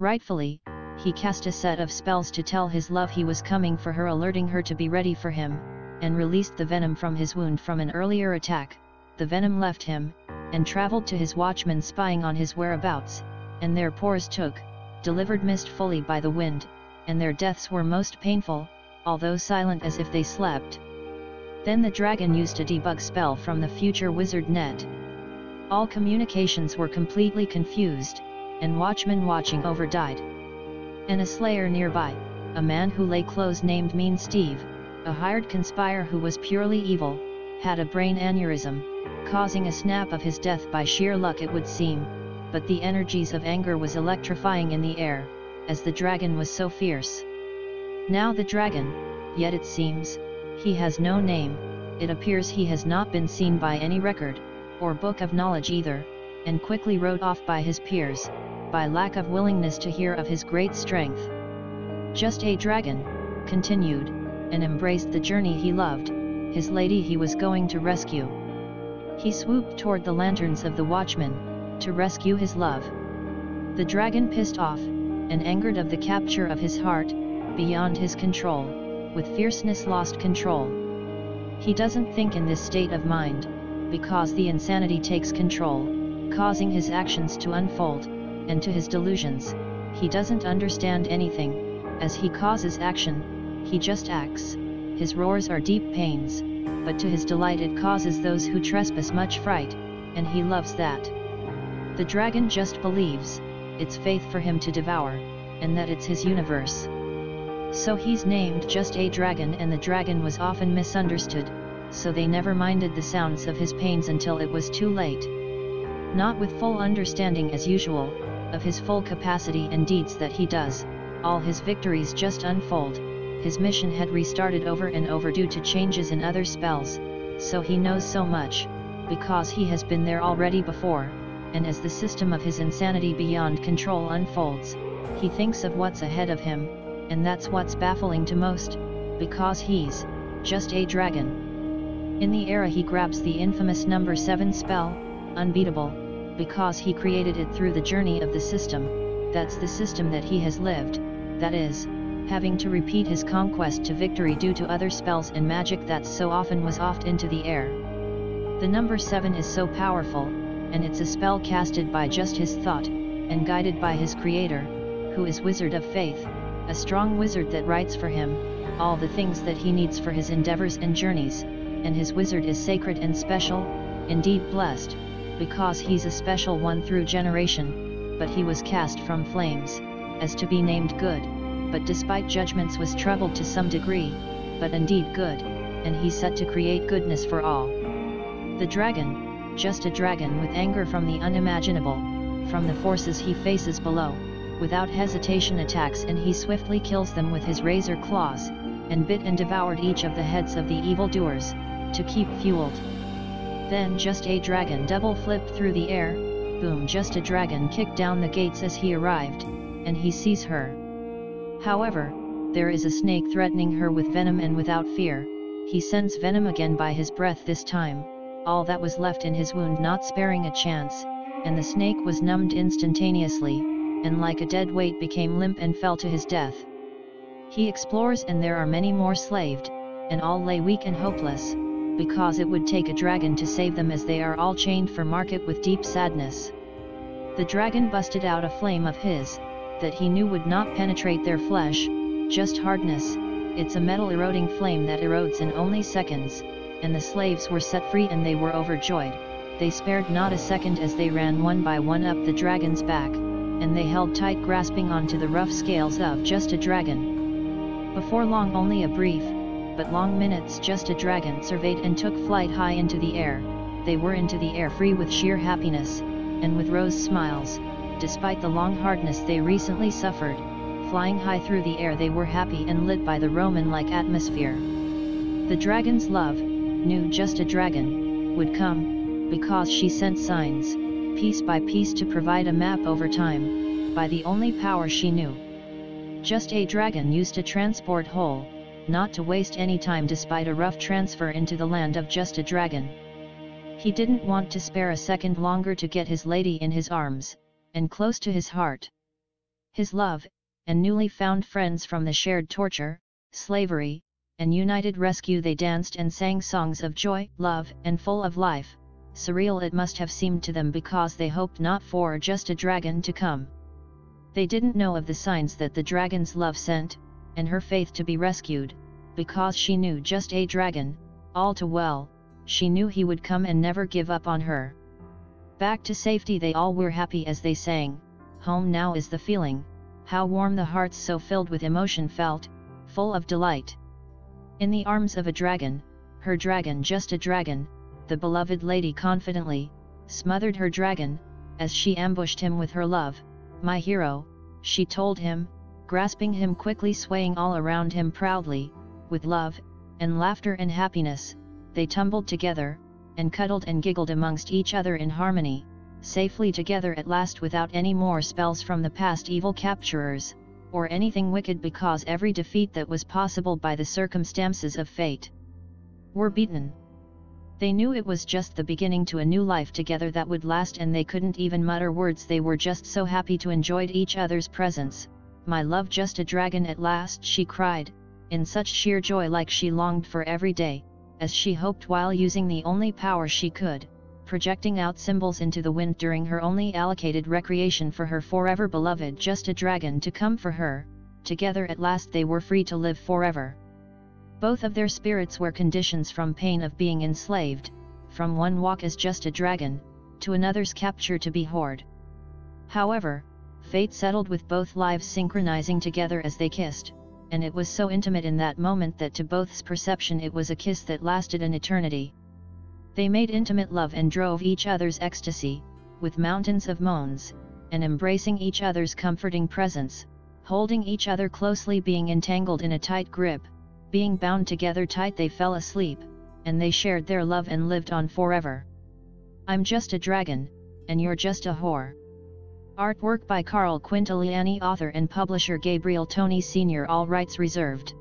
Rightfully, he cast a set of spells to tell his love he was coming for her alerting her to be ready for him, and released the venom from his wound from an earlier attack, the venom left him, and travelled to his watchmen spying on his whereabouts, and their pores took, delivered mist fully by the wind, and their deaths were most painful, although silent as if they slept. Then the dragon used a debug spell from the future wizard net. All communications were completely confused, and watchmen watching over died. And a slayer nearby, a man who lay close named Mean Steve, a hired conspire who was purely evil, had a brain aneurysm, causing a snap of his death by sheer luck it would seem, but the energies of anger was electrifying in the air, as the dragon was so fierce. Now the dragon, yet it seems, he has no name, it appears he has not been seen by any record, or book of knowledge either, and quickly wrote off by his peers, by lack of willingness to hear of his great strength. Just a dragon, continued, and embraced the journey he loved, his lady he was going to rescue. He swooped toward the lanterns of the watchmen, to rescue his love. The dragon pissed off, and angered of the capture of his heart, beyond his control, with fierceness lost control. He doesn't think in this state of mind, because the insanity takes control, causing his actions to unfold, and to his delusions, he doesn't understand anything, as he causes action, he just acts, his roars are deep pains, but to his delight it causes those who trespass much fright, and he loves that. The dragon just believes, it's faith for him to devour, and that it's his universe. So he's named just a dragon and the dragon was often misunderstood, so they never minded the sounds of his pains until it was too late. Not with full understanding as usual, of his full capacity and deeds that he does, all his victories just unfold, his mission had restarted over and over due to changes in other spells, so he knows so much, because he has been there already before, and as the system of his insanity beyond control unfolds, he thinks of what's ahead of him, and that's what's baffling to most, because he's, just a dragon. In the era he grabs the infamous number 7 spell, unbeatable, because he created it through the journey of the system, that's the system that he has lived, that is, having to repeat his conquest to victory due to other spells and magic that so often was oft into the air. The number 7 is so powerful, and it's a spell casted by just his thought, and guided by his creator, who is Wizard of Faith, a strong wizard that writes for him, all the things that he needs for his endeavors and journeys, and his wizard is sacred and special, indeed blessed, because he's a special one through generation, but he was cast from flames, as to be named good, but despite judgments was troubled to some degree, but indeed good, and he set to create goodness for all. The dragon, just a dragon with anger from the unimaginable, from the forces he faces below, without hesitation attacks and he swiftly kills them with his razor claws, and bit and devoured each of the heads of the evil doers, to keep fueled. Then just a dragon double flipped through the air, boom just a dragon kicked down the gates as he arrived, and he sees her. However, there is a snake threatening her with venom and without fear, he sends venom again by his breath this time, all that was left in his wound not sparing a chance, and the snake was numbed instantaneously, and like a dead weight became limp and fell to his death. He explores and there are many more slaved, and all lay weak and hopeless, because it would take a dragon to save them as they are all chained for market with deep sadness. The dragon busted out a flame of his, that he knew would not penetrate their flesh, just hardness, it's a metal eroding flame that erodes in only seconds, and the slaves were set free and they were overjoyed, they spared not a second as they ran one by one up the dragon's back, and they held tight grasping onto the rough scales of just a dragon. Before long only a brief, but long minutes just a dragon surveyed and took flight high into the air, they were into the air free with sheer happiness, and with rose smiles, despite the long hardness they recently suffered, flying high through the air they were happy and lit by the Roman-like atmosphere. The dragon's love, knew just a dragon, would come, because she sent signs, piece by piece to provide a map over time, by the only power she knew. Just a dragon used to transport whole, not to waste any time despite a rough transfer into the land of just a dragon. He didn't want to spare a second longer to get his lady in his arms, and close to his heart. His love, and newly found friends from the shared torture, slavery, and united rescue they danced and sang songs of joy, love, and full of life, surreal it must have seemed to them because they hoped not for just a dragon to come. They didn't know of the signs that the dragon's love sent, and her faith to be rescued, because she knew just a dragon, all too well, she knew he would come and never give up on her. Back to safety they all were happy as they sang, home now is the feeling, how warm the hearts so filled with emotion felt, full of delight. In the arms of a dragon, her dragon just a dragon, the beloved lady confidently, smothered her dragon, as she ambushed him with her love, my hero, she told him, grasping him quickly swaying all around him proudly, with love, and laughter and happiness, they tumbled together, and cuddled and giggled amongst each other in harmony, safely together at last without any more spells from the past evil capturers, or anything wicked because every defeat that was possible by the circumstances of fate were beaten. They knew it was just the beginning to a new life together that would last and they couldn't even mutter words they were just so happy to enjoy each other's presence, my love just a dragon at last she cried, in such sheer joy like she longed for every day, as she hoped while using the only power she could, projecting out symbols into the wind during her only allocated recreation for her forever beloved just a dragon to come for her, together at last they were free to live forever. Both of their spirits were conditions from pain of being enslaved, from one walk as just a dragon, to another's capture to be horde. However, fate settled with both lives synchronizing together as they kissed, and it was so intimate in that moment that to both's perception it was a kiss that lasted an eternity. They made intimate love and drove each other's ecstasy, with mountains of moans, and embracing each other's comforting presence, holding each other closely being entangled in a tight grip, being bound together tight they fell asleep, and they shared their love and lived on forever. I'm just a dragon, and you're just a whore. Artwork by Carl Quintiliani Author and publisher Gabriel Tony Sr. All rights reserved.